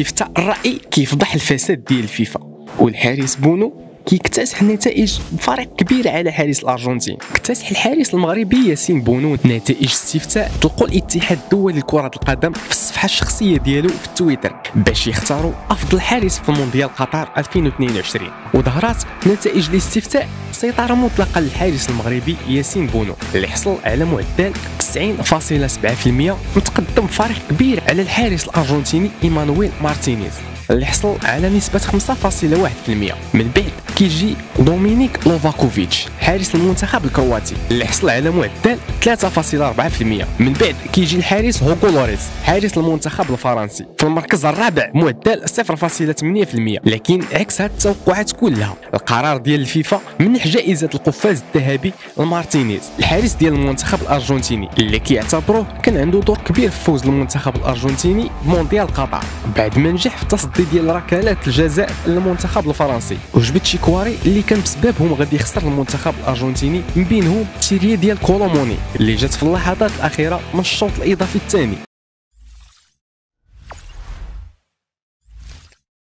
استفتاء الرأي كيفضح الفساد ديال الفيفا. والحارس بونو كيكتسح النتائج بفرق كبير على حارس الأرجنتين. اكتسح الحارس المغربي ياسين بونو نتائج استفتاء طلقو الاتحاد الدولي لكرة القدم في الصفحة الشخصية ديالو في تويتر باش يختاروا أفضل حارس في مونديال قطر 2022 وظهرت نتائج الاستفتاء سيطرة مطلقة للحارس المغربي ياسين بونو اللي حصل على معدل 90.7% متقدم فرق كبير على الحارس الأرجنتيني إيمانويل مارتينيز اللي حصل على نسبة 5.1% من بعد كيجي دومينيك ليفاكوفيتش حارس المنتخب الكرواتي اللي حصل على معدل 3.4% من بعد كيجي الحارس هوغو لوريس حارس المنتخب الفرنسي. في المركز الرابع معدل 0.8% لكن عكس هاد التوقعات كلها. القرار ديال الفيفا منح جائزة القفاز الذهبي لمارتينيز الحارس ديال المنتخب الأرجنتيني اللي كيعتبروه كان عنده دور كبير في فوز المنتخب الأرجنتيني بمونديال قطر. بعد ما نجح في التصدي ديال ركلات الجزاء للمنتخب الفرنسي. وجبت شيكواري اللي كان بسببهم غادي يخسر المنتخب الأرجنتيني من بينهم تيريا ديال كولوموني اللي جات في اللحظات الأخيرة من الشوط الإضافي الثاني.